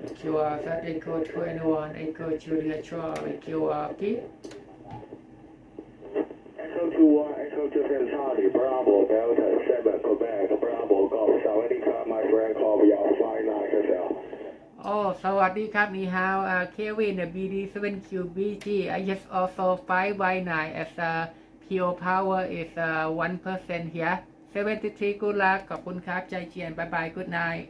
You fat that Echo 21, Echo Juliet Charlie, you QRP. P. Echo 21, Echo Juliet Charlie, Bravo, Delta 7, Quebec, Bravo, Golf, so my friend call me, I'll fly uh, uh, 9 yourself. โอ้สวัสดีครับนี่ฮาวอ่า Kevin the BD7QBG I just also 5Y9 as uh, a PO power is uh, 1% here 73 good luck ขอบคุณครับ ใจเจียน bye bye good night